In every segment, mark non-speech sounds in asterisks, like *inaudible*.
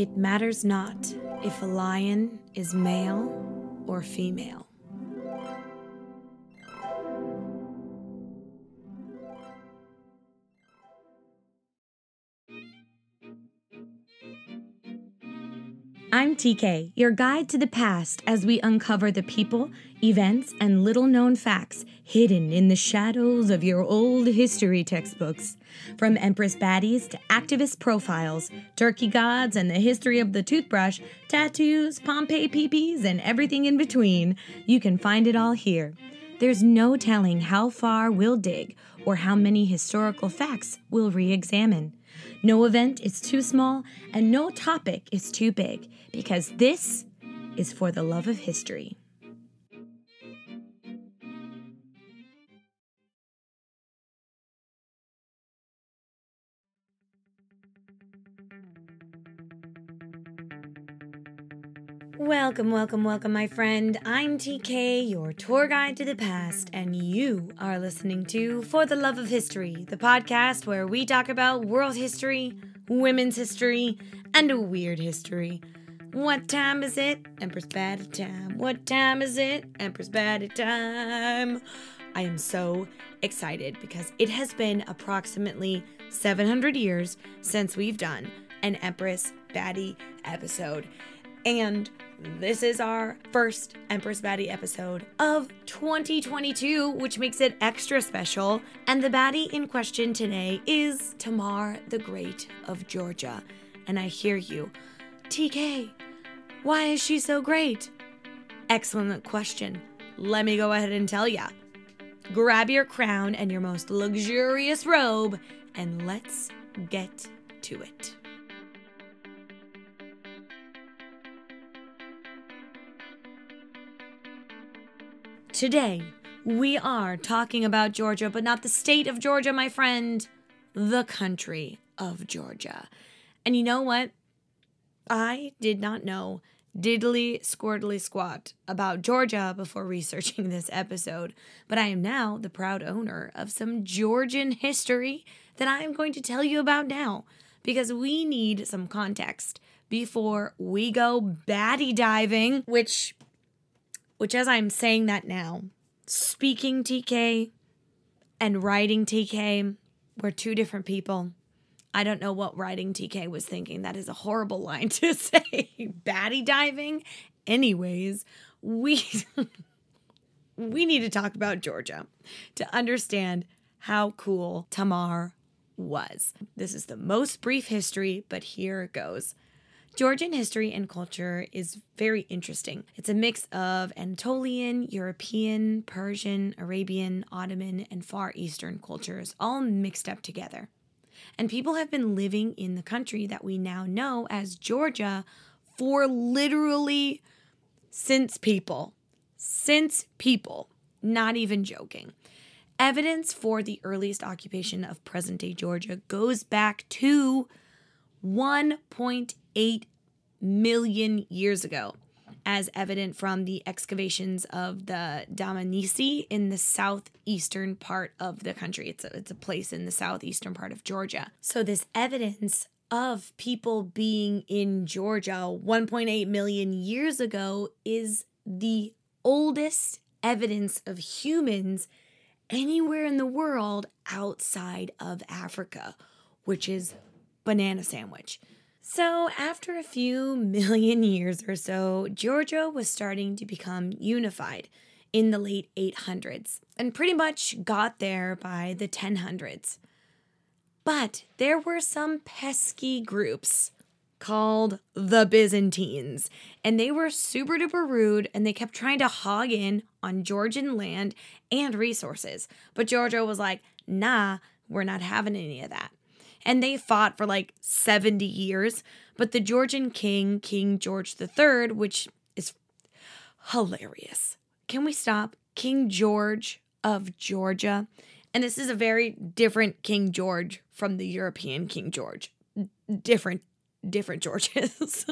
It matters not if a lion is male or female. TK, your guide to the past as we uncover the people, events, and little known facts hidden in the shadows of your old history textbooks. From Empress baddies to activist profiles, turkey gods and the history of the toothbrush, tattoos, Pompeii peepees, and everything in between, you can find it all here. There's no telling how far we'll dig or how many historical facts we'll re examine. No event is too small and no topic is too big because this is for the love of history. Welcome, welcome, welcome, my friend. I'm TK, your tour guide to the past, and you are listening to For the Love of History, the podcast where we talk about world history, women's history, and a weird history. What time is it? Empress Baddie time. What time is it? Empress Baddie time. I am so excited because it has been approximately 700 years since we've done an Empress Baddie episode. And this is our first Empress Baddie episode of 2022, which makes it extra special. And the baddie in question today is Tamar the Great of Georgia. And I hear you, TK, why is she so great? Excellent question. Let me go ahead and tell ya. Grab your crown and your most luxurious robe, and let's get to it. Today, we are talking about Georgia, but not the state of Georgia, my friend, the country of Georgia. And you know what? I did not know diddly squirtly squat about Georgia before *laughs* researching this episode, but I am now the proud owner of some Georgian history that I am going to tell you about now because we need some context before we go baddie diving, which which, as I'm saying that now, speaking TK and writing TK were two different people. I don't know what writing TK was thinking. That is a horrible *laughs* line to say. Baddie diving. Anyways, we *laughs* we need to talk about Georgia to understand how cool Tamar was. This is the most brief history, but here it goes. Georgian history and culture is very interesting. It's a mix of Anatolian, European, Persian, Arabian, Ottoman, and Far Eastern cultures all mixed up together. And people have been living in the country that we now know as Georgia for literally since people. Since people. Not even joking. Evidence for the earliest occupation of present day Georgia goes back to 1.8 million years ago, as evident from the excavations of the Dmanisi in the southeastern part of the country. It's a, it's a place in the southeastern part of Georgia. So, this evidence of people being in Georgia 1.8 million years ago is the oldest evidence of humans anywhere in the world outside of Africa, which is banana sandwich. So, after a few million years or so, Georgia was starting to become unified in the late 800s and pretty much got there by the 1000s. But there were some pesky groups called the Byzantines, and they were super duper rude and they kept trying to hog in on Georgian land and resources. But Georgia was like, nah, we're not having any of that and they fought for like 70 years. But the Georgian king, King George III, which is hilarious. Can we stop? King George of Georgia. And this is a very different King George from the European King George. Different, different Georges.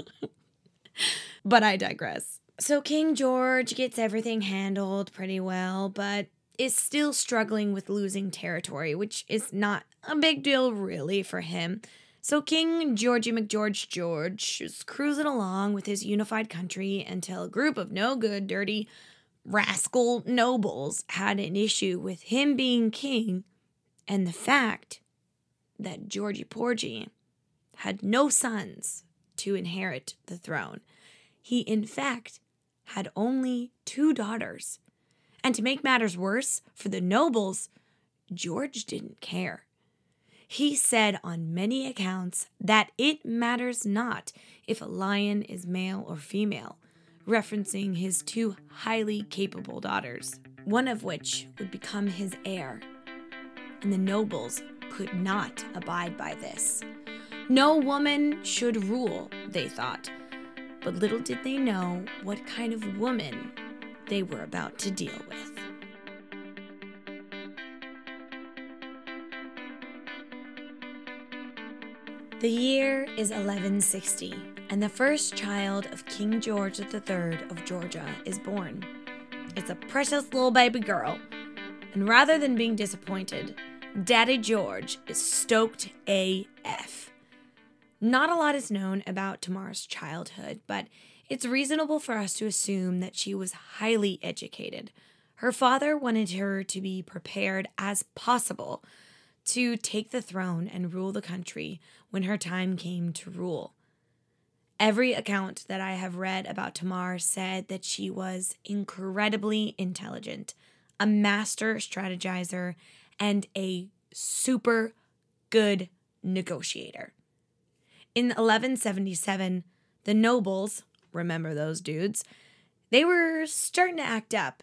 *laughs* but I digress. So King George gets everything handled pretty well, but is still struggling with losing territory, which is not a big deal really for him. So King Georgie McGeorge George was cruising along with his unified country until a group of no good, dirty, rascal nobles had an issue with him being king and the fact that Georgie Porgy had no sons to inherit the throne. He, in fact, had only two daughters. And to make matters worse for the nobles, George didn't care. He said on many accounts that it matters not if a lion is male or female, referencing his two highly capable daughters, one of which would become his heir. And the nobles could not abide by this. No woman should rule, they thought. But little did they know what kind of woman they were about to deal with. The year is 1160, and the first child of King George III of Georgia is born. It's a precious little baby girl, and rather than being disappointed, Daddy George is stoked AF. Not a lot is known about Tamar's childhood, but it's reasonable for us to assume that she was highly educated. Her father wanted her to be prepared as possible to take the throne and rule the country when her time came to rule. Every account that I have read about Tamar said that she was incredibly intelligent, a master strategizer, and a super good negotiator. In 1177, the nobles, remember those dudes, they were starting to act up.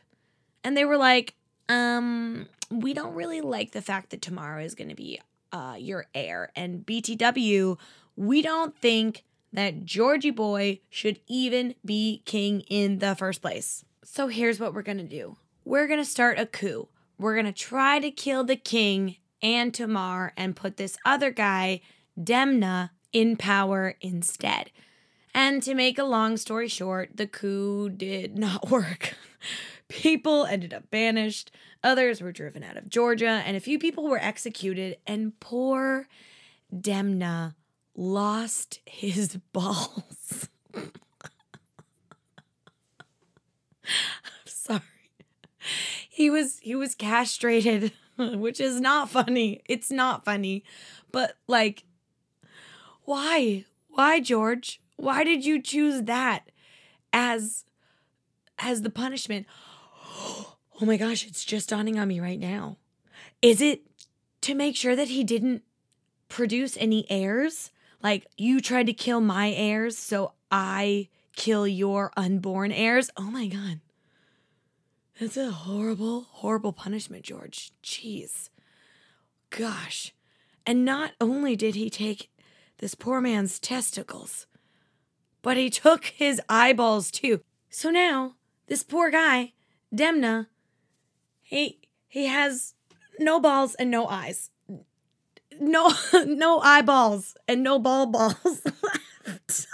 And they were like, um, we don't really like the fact that Tamar is going to be uh, your heir. And BTW, we don't think that Georgie Boy should even be king in the first place. So here's what we're going to do we're going to start a coup. We're going to try to kill the king and Tamar and put this other guy, Demna, in power instead. And to make a long story short, the coup did *laughs* not work. People ended up banished, others were driven out of Georgia, and a few people were executed, and poor Demna lost his *laughs* balls. I'm sorry. He was he was castrated, *laughs* which is not funny. It's not funny. But like why? Why, George? Why did you choose that as as the punishment? *gasps* Oh my gosh, it's just dawning on me right now. Is it to make sure that he didn't produce any heirs? Like you tried to kill my heirs, so I kill your unborn heirs? Oh my god. That's a horrible, horrible punishment, George. Jeez. Gosh. And not only did he take this poor man's testicles, but he took his eyeballs too. So now, this poor guy, Demna, he he has no balls and no eyes. No *laughs* no eyeballs and no ball balls *laughs* left.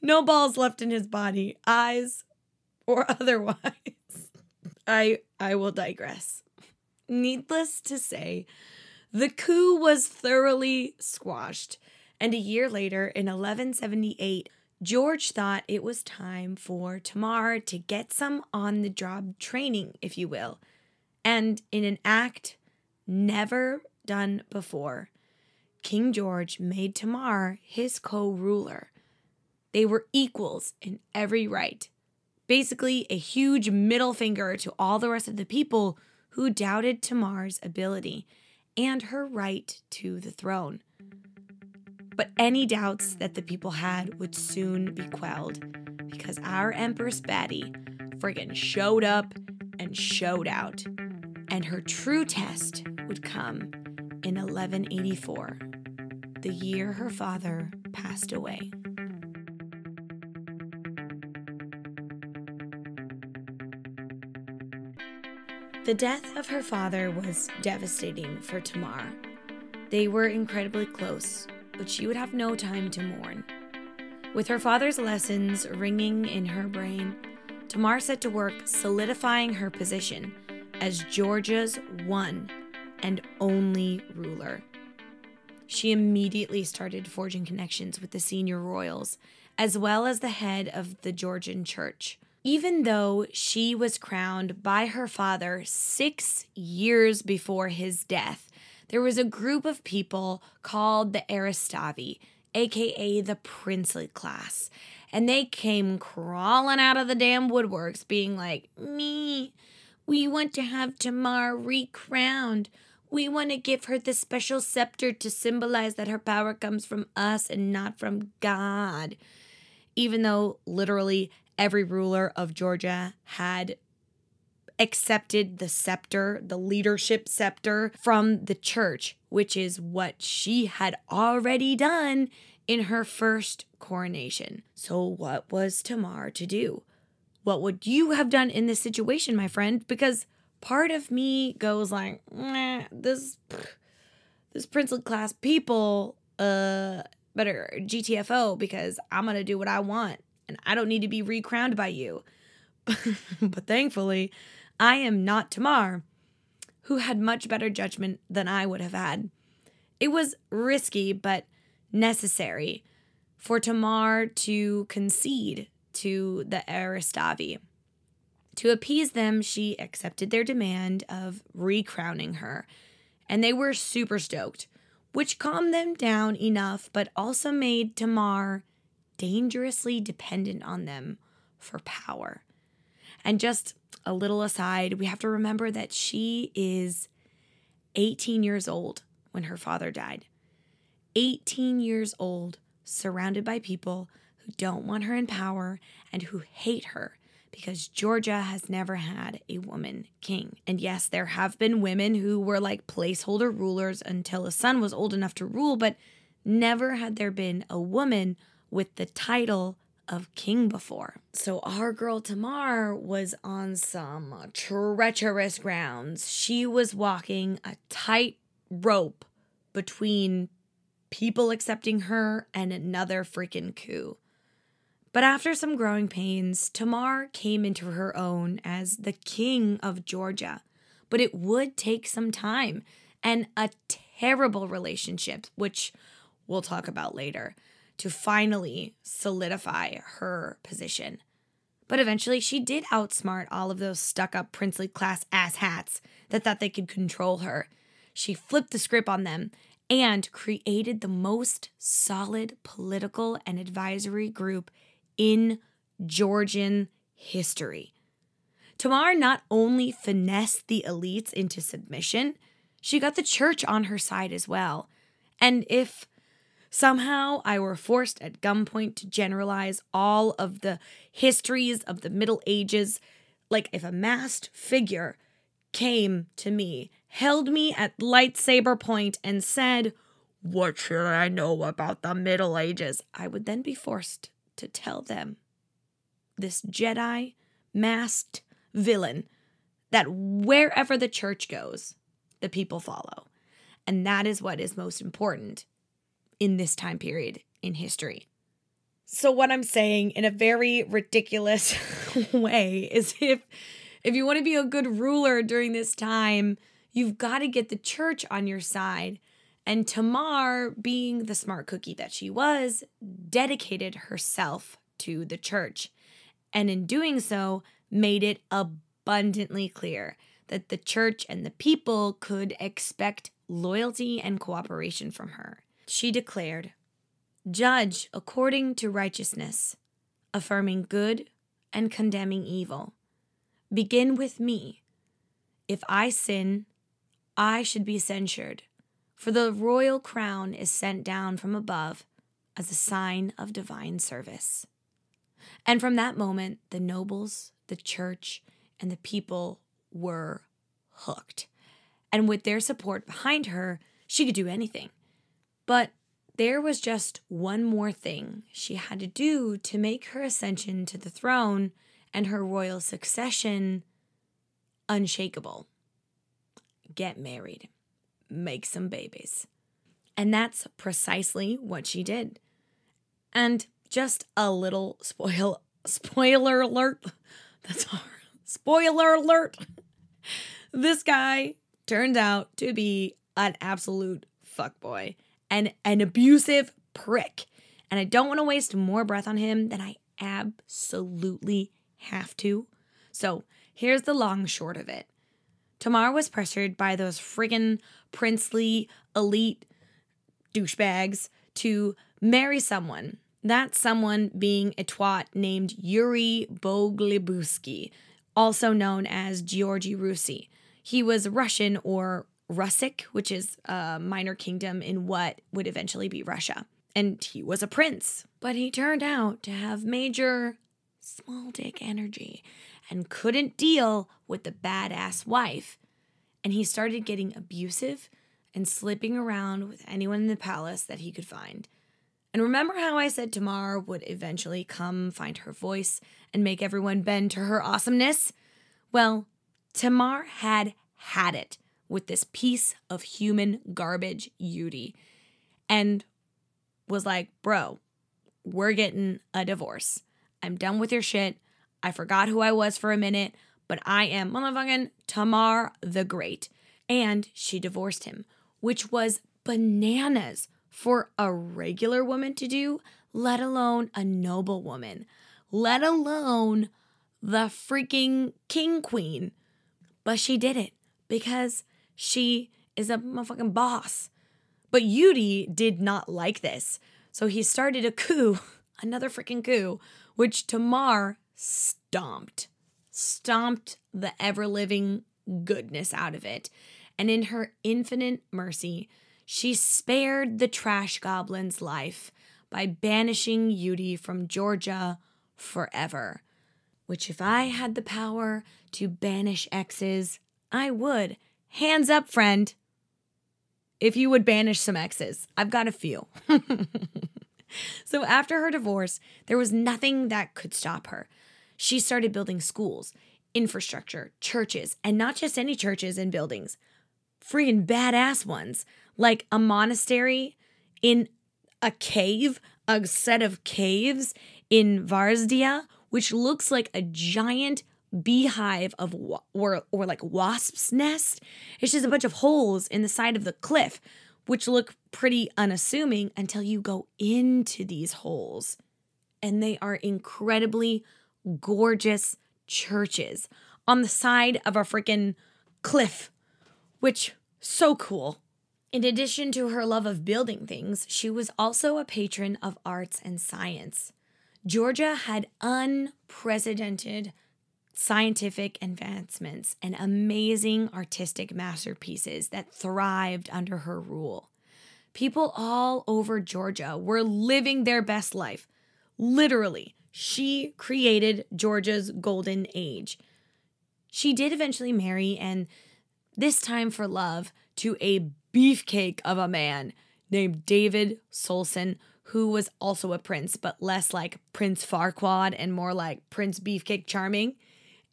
no balls left in his body, eyes or *laughs* otherwise. I I will digress. Needless to say, the coup was thoroughly squashed, and a year later, in 1178, George thought it was time for Tamar to get some on the job training, if you will. And in an act never done before, King George made Tamar his co ruler. They were equals in every right. Basically, a huge middle finger to all the rest of the people who doubted Tamar's ability and her right to the throne. But any doubts that the people had would soon be quelled because our Empress Baddie friggin' showed up and showed out. And her true test would come in 1184, the year her father passed away. The death of her father was devastating for Tamar. They were incredibly close, but she would have no time to mourn. With her father's lessons ringing in her brain, Tamar set to work solidifying her position as Georgia's one and only ruler. she immediately started forging connections with the senior royals, as well as the head of the Georgian church. Even though she was crowned by her father six years before his death, there was a group of people called the Aristavi, aka the princely class, and they came crawling out of the damn woodworks, being like, Me, we want to have Tamar recrowned. We want to give her the special scepter to symbolize that her power comes from us and not from God. Even though literally every ruler of Georgia had accepted the scepter, the leadership scepter from the church, which is what she had already done in her first coronation. So, what was Tamar to do? What would you have done in this situation, my friend? Because part of me goes like, this *sighs* this princely class people uh better GTFO because I'm gonna do what I want and I don't need to be recrowned by you. *laughs* but thankfully, I am not Tamar, who had much better judgment than I would have had. It was risky, but necessary for Tamar to concede to the Aristavi. To appease them, she accepted their demand of recrowning her, and they were super stoked, which calmed them down enough, but also made Tamar dangerously dependent on them for power. And just a little aside, we have to remember that she is 18 years old when her father died. 18 years old, surrounded by people who don't want her in power and who hate her because Georgia has never had a woman king. And yes, there have been women who were like placeholder rulers until a son was old enough to rule, but never had there been a woman with the title of king before. So our girl Tamar was on some treacherous grounds. She was walking a tight rope between people accepting her, and another freaking coup. But after some growing pains, Tamar came into her own as the king of Georgia. But it would take some time and a terrible relationship, which we'll talk about later, to finally solidify her position. But eventually, she did outsmart all of those stuck up princely class ass hats that thought they could control her. She flipped the script on them and created the most solid political and advisory group in Georgian history. Tamar not only finessed the elites into submission, she got the church on her side as well. And if somehow I were forced at gunpoint to generalize all of the histories of the Middle Ages, like if a masked figure came to me held me at lightsaber point and said, What should I know about the Middle Ages? I would then be forced to tell them this Jedi masked villain that wherever the church goes, the people follow. And that is what is most important in this time period in history. So what I'm saying in a very ridiculous *laughs* way is if if you want to be a good ruler during this time, You've got to get the church on your side. And Tamar, being the smart cookie that she was, dedicated herself to the church. And in doing so, made it abundantly clear that the church and the people could expect loyalty and cooperation from her. She declared, Judge according to righteousness, affirming good and condemning evil. Begin with me. If I sin, I should be censured, for the royal crown is sent down from above as a sign of divine service. And from that moment, the nobles, the church, and the people were hooked. And with their support behind her, she could do anything. But there was just one more thing she had to do to make her ascension to the throne and her royal succession unshakable get married, make some babies. And that's precisely what she did. And just a little spoil spoiler alert. *laughs* That's hard. Spoiler alert. *laughs* This guy turned out to be an absolute fuckboy. And an abusive prick. And I don't want to waste more breath on him than I absolutely have to. So here's the long short of it. Tamar was pressured by those friggin' princely elite douchebags to marry someone. That someone being a twat named Yuri Boglibusky, also known as Georgy Rusy. He was Russian or Russic, which is a minor kingdom in what would eventually be Russia. And he was a prince, but he turned out to have major small dick energy and couldn't deal with the badass wife. And he started getting abusive and slipping around with anyone in the palace that he could find. And remember how I said Tamar would eventually come find her voice and make everyone bend to her awesomeness? Well, Tamar had had it with this piece of human garbage Yudi and was like, bro, we're getting a divorce. I'm done with your shit. I forgot who I was for a minute, but I am motherfucking Tamar the Great. And she divorced him, which was bananas for a regular woman to do, let alone a noble woman, let alone the freaking king queen. But she did it because she is a motherfucking boss. But Yudi did not like this. So he started a coup, *laughs* another freaking coup, which Tamar stomped. Stomped the ever living goodness out of it. And in her infinite mercy, she spared the trash goblin's life by banishing Yudi from Georgia forever. Which, if I had the power to banish exes, I would. Hands up, friend. If you would banish some exes, I've got a few. *laughs* so, after her divorce, there was nothing that could stop her. She started building schools, infrastructure, churches, and not just any churches and buildings, freaking badass ones, like a monastery in a cave, a set of caves in Vardzia, which looks like a giant beehive of or or like wasp's nest. It's just a bunch of holes in the side of the cliff, which look pretty unassuming until you go into these holes. And they are incredibly gorgeous churches on the side of a freaking cliff, which so cool. In addition to her love of building things, she was also a patron of arts and science. Georgia had unprecedented scientific advancements and amazing artistic masterpieces that thrived under her rule. People all over Georgia were living their best life. Literally, she created Georgia's golden age. She did eventually marry, and this time for love, to a beefcake of a man named David Solson, who was also a prince, but less like Prince Farquaad and more like Prince Beefcake Charming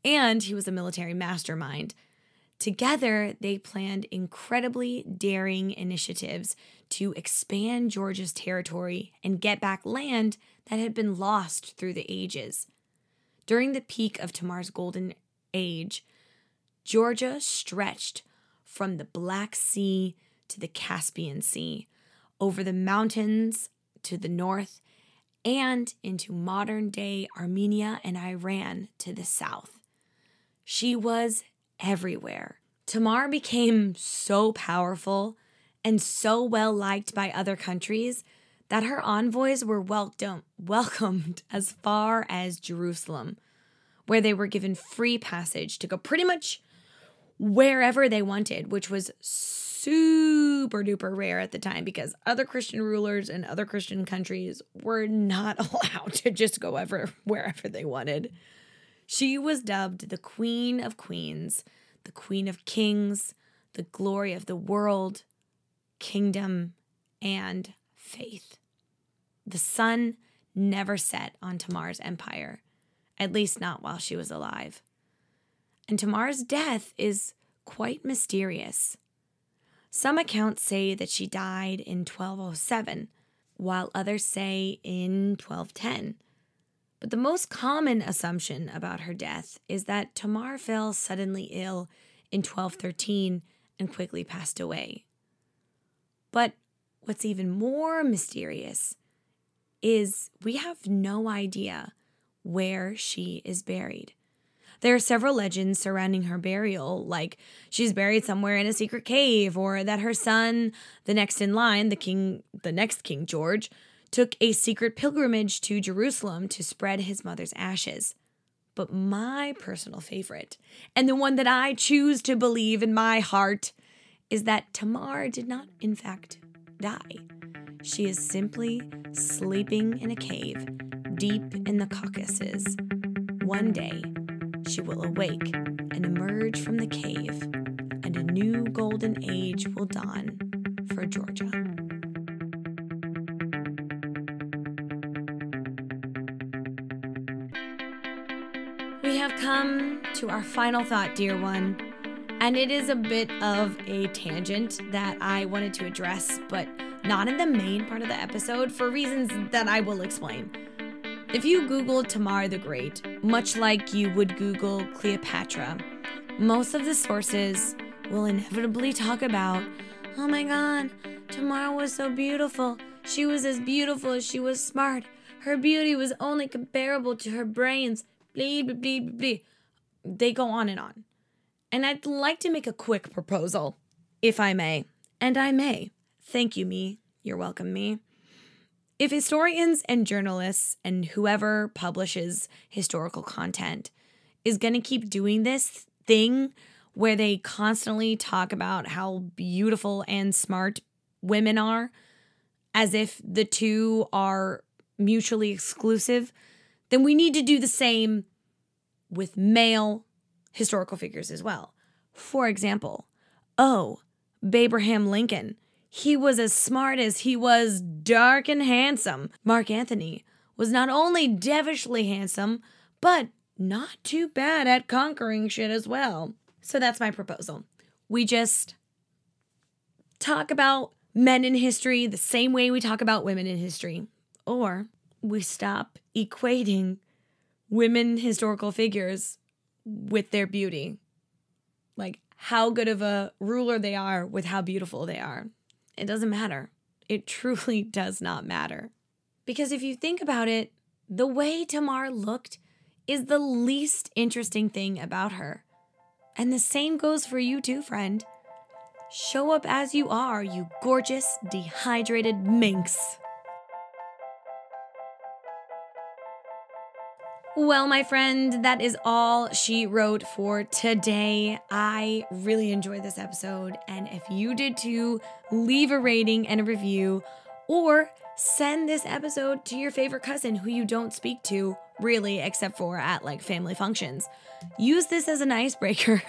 and he was a military mastermind. Together, they planned incredibly daring initiatives to expand Georgia's territory and get back land that had been lost through the ages. During the peak of Tamar's golden age, Georgia stretched from the Black Sea to the Caspian Sea, over the mountains to the north, and into modern day Armenia and Iran to the south. She was everywhere. Tamar became so powerful and so well liked by other countries that her envoys were welcome, welcomed *laughs* as far as Jerusalem, where they were given free passage to go pretty much wherever they wanted, which was super duper rare at the time because other Christian rulers and other Christian countries were not *laughs* allowed to just go ever wherever they wanted. She was dubbed the Queen of Queens, the Queen of Kings, the glory of the world, kingdom, and faith. The sun never set on Tamar's empire, at least not while she was alive. And Tamar's death is quite mysterious. Some accounts say that she died in 1207, while others say in 1210. But the most common assumption about her death is that Tamar fell suddenly ill in 1213 and quickly passed away. But what's even more mysterious is we have no idea where she is buried. There are several legends surrounding her burial, like she's buried somewhere in a secret cave, or that her son, the next in line, the king, the next King George, took a secret pilgrimage to Jerusalem to spread his mother's ashes. But my personal favorite, and the one that I choose to believe in my heart, is that Tamar did not, in fact, die. She is simply sleeping in a cave deep in the Caucasus. One day, she will awake and emerge from the cave, and a new golden age will dawn for Georgia. Come to our final thought, dear one, and it is a bit of a tangent that I wanted to address, but not in the main part of the episode for reasons that I will explain. If you Google Tamar the Great, much like you would Google Cleopatra, most of the sources will inevitably talk about, oh my god, Tamar was so beautiful. She was as beautiful as she was smart. Her beauty was only comparable to her brains. Bleed, bleed, bleed. They go on and on. And I'd like to make a quick proposal, if I may. And I may. Thank you, me. You're welcome, me. If historians and journalists and whoever publishes historical content is going to keep doing this thing where they constantly talk about how beautiful and smart women are, as if the two are mutually exclusive, then we need to do the same with male historical figures as well. For example, oh, Abraham Lincoln he was as smart as he was dark and handsome. Mark Antony was not only devilishly handsome, but not too bad at conquering shit as well. So that's my proposal. We just talk about men in history the same way we talk about women in history. Or we stop equating women historical figures with their beauty. Like how good of a ruler they are with how beautiful they are. It doesn't matter. It *laughs* truly does not matter. Because if you think about it, the way Tamar looked is the least interesting thing about her. And the same goes for you too, friend. Show up as you are, you gorgeous, dehydrated minx. Well, my friend, that is all she wrote for today. I really enjoyed this episode. And if you did too, leave a rating and a review or send this episode to your favorite cousin who you don't speak to, really, except for at like family functions. Use this as an icebreaker.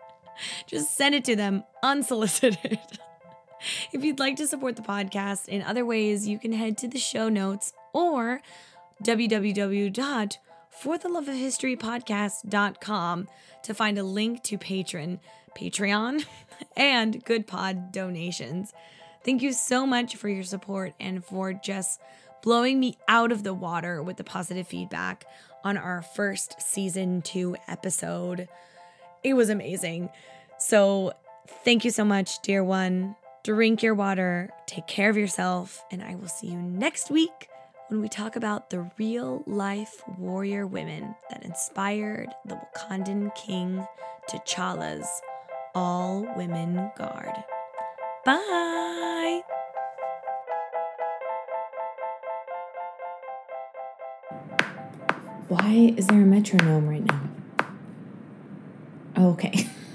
*laughs* Just send it to them unsolicited. *laughs* if you'd like to support the podcast in other ways, you can head to the show notes or www for the love of history podcast.com to find a link to patron patreon *laughs* and good pod donations. Thank you so much for your support and for just blowing me out of the water with the positive feedback on our first season 2 episode. It was amazing. So thank you so much dear one. Drink your water. Take care of yourself and i will see you next week when we talk about the real life warrior women that inspired the Wakandan king T'Challa's all women guard. Bye! Why is there a metronome right now? Oh, okay. *laughs*